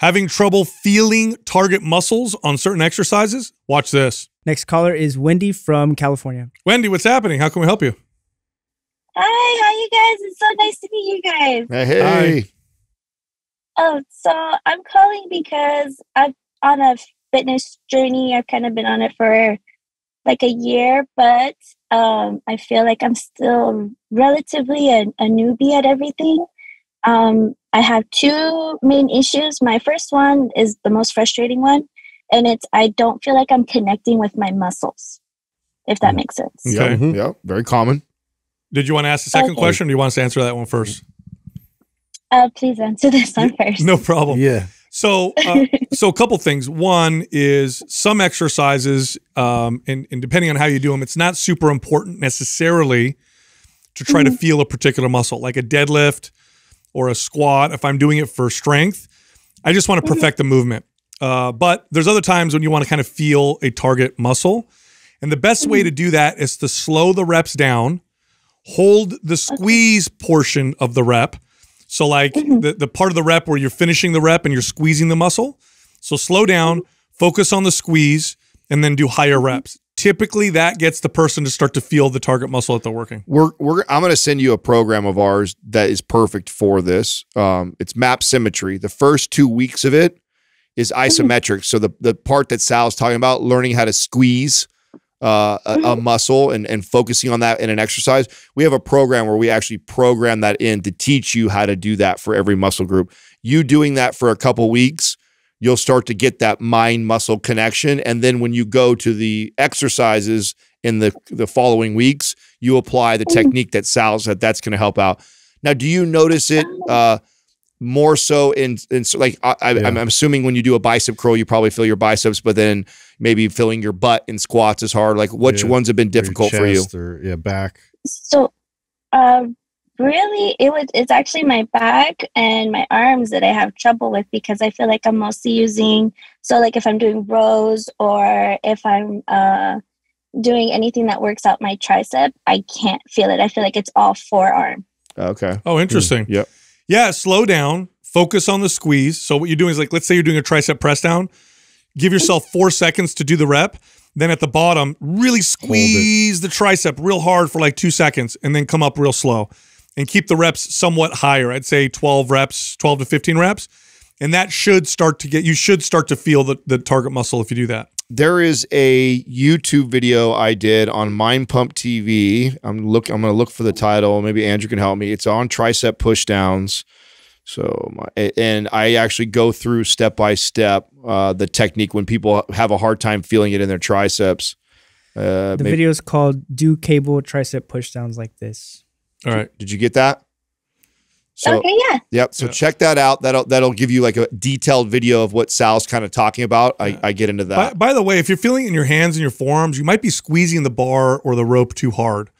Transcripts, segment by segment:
Having trouble feeling target muscles on certain exercises? Watch this. Next caller is Wendy from California. Wendy, what's happening? How can we help you? Hi, how you guys? It's so nice to meet you guys. Hey, hey. Oh, so I'm calling because I'm on a fitness journey. I've kind of been on it for like a year, but um, I feel like I'm still relatively a, a newbie at everything. Um, I have two main issues. My first one is the most frustrating one, and it's I don't feel like I'm connecting with my muscles, if that makes sense. Yeah, Okay. yeah, very common. Did you want to ask the second Okay. question or do you want us to answer that one first? Uh, please answer this one first. No problem. Yeah. So, uh, so a couple things. One is some exercises, um, and, and depending on how you do them, it's not super important necessarily to try to feel a particular muscle, like a deadlift or a squat. If I'm doing it for strength, I just want to mm-hmm. perfect the movement. Uh, but there's other times when you want to kind of feel a target muscle, and the best way mm-hmm. to do that is to slow the reps down, hold the squeeze portion of the rep. So like mm-hmm. the, the part of the rep where you're finishing the rep and you're squeezing the muscle. So slow down, focus on the squeeze, and then do higher reps. Typically that gets the person to start to feel the target muscle that they're working. We're we're I'm going to send you a program of ours that is perfect for this. Um, it's MAPS Symmetry. The first two weeks of it is isometric. So the the part that Sal's talking about, learning how to squeeze uh, a, a muscle and and focusing on that in an exercise. We have a program where we actually program that in to teach you how to do that for every muscle group. You doing that for a couple weeks, you'll start to get that mind muscle connection, and then when you go to the exercises in the the following weeks, you apply the technique that Sal said. That's going to help out. Now, do you notice it uh, more so in in so like I, I, I'm, I'm assuming when you do a bicep curl, you probably feel your biceps, but then maybe filling your butt in squats is hard. Like, which Yeah. ones have been Or your difficult for you? Or, yeah, back. So, uh, really, it was. It's actually my back and my arms that I have trouble with because I feel like I'm mostly using. So, like if I'm doing rows or if I'm uh, doing anything that works out my tricep, I can't feel it. I feel like it's all forearm. Okay. Oh, interesting. Yep. Yeah, slow down, focus on the squeeze. So what you're doing is like, let's say you're doing a tricep press down, give yourself four seconds to do the rep. Then at the bottom, really squeeze the tricep real hard for like two seconds, and then come up real slow, and keep the reps somewhat higher. I'd say 12 reps, 12 to 15 reps, and that should start to get. You should start to feel the the target muscle if you do that. There is a YouTube video I did on Mind Pump TV. I'm look. I'm going to look for the title. Maybe Andrew can help me. It's on tricep push downs. So, my, and I actually go through step by step uh, the technique when people have a hard time feeling it in their triceps. Uh, The video is called "Do Cable Tricep Pushdowns Like This." All right. Did you get that? So, okay, yeah. Yep. So check that out. That'll that'll give you like a detailed video of what Sal's kind of talking about. I, I get into that. by the way, if you're feeling it in your hands and your forearms, you might be squeezing the bar or the rope too hard.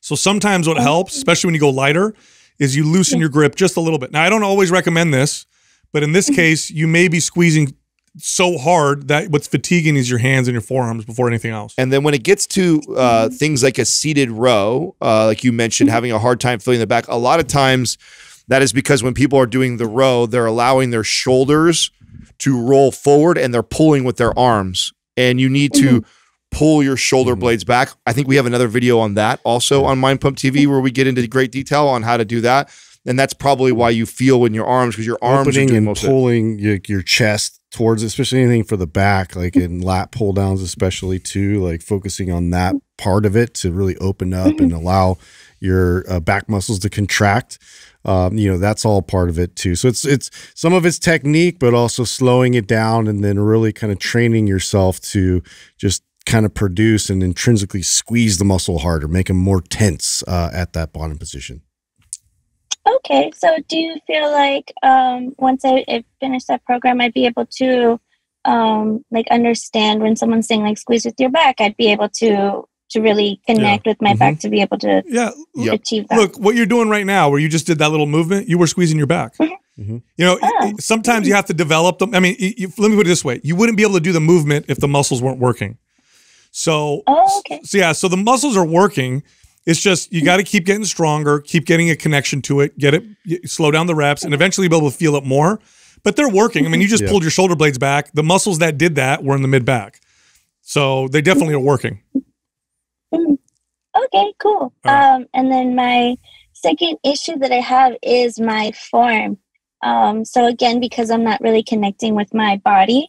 So sometimes what oh. helps, especially when you go lighter, is you loosen your grip just a little bit. Now, I don't always recommend this, but in this mm-hmm. case, you may be squeezing so hard that what's fatiguing is your hands and your forearms before anything else. And then when it gets to uh, things like a seated row, uh, like you mentioned, having a hard time feeling the back, a lot of times that is because when people are doing the row, they're allowing their shoulders to roll forward and they're pulling with their arms. And you need to pull your shoulder blades back. I think we have another video on that also on Mind Pump TV where we get into great detail on how to do that. And that's probably why you feel in your arms because your arms are Opening doing and most of it. pulling your, your chest towards, especially anything for the back, like in lat pull downs, especially too, like focusing on that part of it to really open up and allow your uh, back muscles to contract. Um, you know, that's all part of it too. So it's it's some of it's technique, but also slowing it down and then really kind of training yourself to just kind of produce and intrinsically squeeze the muscle harder, make them more tense uh, at that bottom position. Okay, so do you feel like um, once I, I finish that program, I'd be able to um, like understand when someone's saying like squeeze with your back, I'd be able to to really connect with my back to be able to Yeah. achieve that. Look, what you're doing right now, where you just did that little movement, you were squeezing your back. You know, Oh. sometimes you have to develop them. I mean, you, you- let me put it this way: you wouldn't be able to do the movement if the muscles weren't working. So, Oh, okay. so yeah, so the muscles are working. It's just you got to keep getting stronger, keep getting a connection to it, get it, slow down the reps, and eventually be able to feel it more. But they're working. I mean, you just Yeah. pulled your shoulder blades back. The muscles that did that were in the mid back. So they definitely are working. Okay, cool. right. Um, and then my second issue that I have is my form. Um, so again, because I'm not really connecting with my body,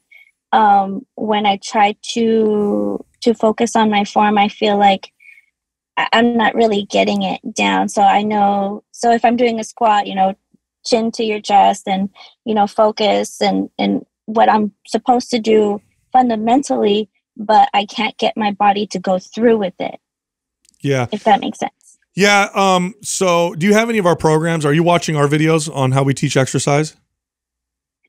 um, when I try to to focus on my form, I feel like I- I'm not really getting it down. So I know. So if I'm doing a squat, you know, chin to your chest, and you know, focus and and what I'm supposed to do fundamentally, but I can't get my body to go through with it Yeah. if that makes sense. Yeah. Um, so do you have any of our programs? Are you watching our videos on how we teach exercise?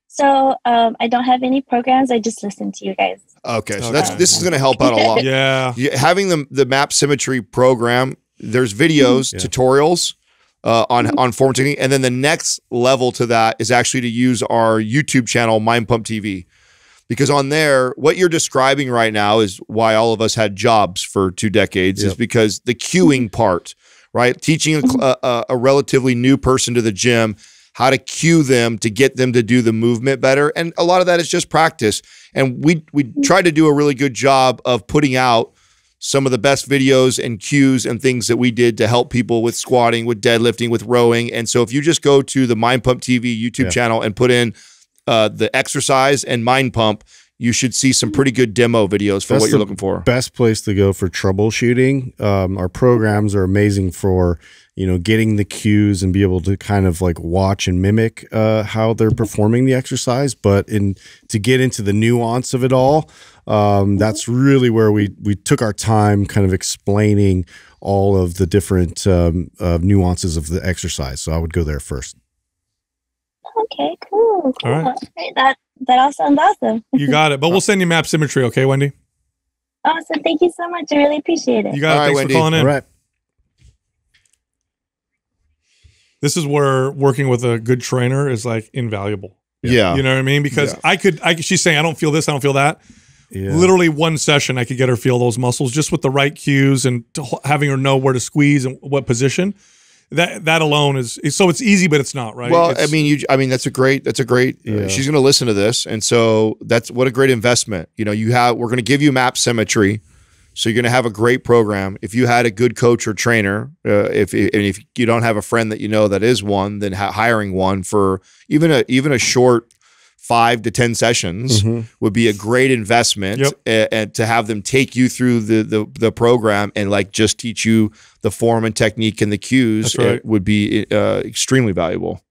So um, I don't have any programs. I just listen to you guys. Okay, so Okay. that's this is going to help out a lot. Yeah. Yeah, having the the MAPS Symmetry program, there's videos, Yeah. tutorials uh, on on form technique, and then the next level to that is actually to use our YouTube channel, Mind Pump TV, because on there, what you're describing right now is why all of us had jobs for two decades, is because the cueing part, right? Teaching a, a- a relatively new person to the gym how to cue them to get them to do the movement better, and a lot of that is just practice. And we we try to do a really good job of putting out some of the best videos and cues and things that we did to help people with squatting, with deadlifting, with rowing. And so if you just go to the Mind Pump TV YouTube Yeah. channel and put in uh, the exercise and Mind Pump, you should see some pretty good demo videos for That's what you're looking for. best place to go for troubleshooting. Um, our programs are amazing for you know getting the cues and be able to kind of like watch and mimic uh, how they're performing the exercise. But in to get into the nuance of it all, um, that's really where we we took our time, kind of explaining all of the different um, uh, nuances of the exercise. So I would go there first. Okay, cool. cool. All right. That that all sounds awesome. You got it. But we'll send you MAPS Symmetry, okay, Wendy? Awesome. Thank you so much. I really appreciate it. You got it. All right, Thanks Wendy. for calling in. All right. This is where working with a good trainer is like invaluable. Yeah. You know what I mean? Because Yeah. I could, I she's saying, I don't feel this, I don't feel that. Yeah. Literally one session, I could get her feel those muscles just with the right cues and to, having her know where to squeeze and what position. That that alone is, is so it's easy, but it's not right. Well, I mean, you. I mean, that's a great. That's a great. uh, Yeah. she's going to listen to this, and so that's what a great investment. You know, you have. We're going to give you MAPS Symmetry, so you're going to have a great program. If you had a good coach or trainer, uh, if and if you don't have a friend that you know that is one, then ha- hiring one for even a even a short five to ten sessions Mhm. would be a great investment Yep. and to have them take you through the, the the program and like just teach you the form and technique and the cues right. would be uh, extremely valuable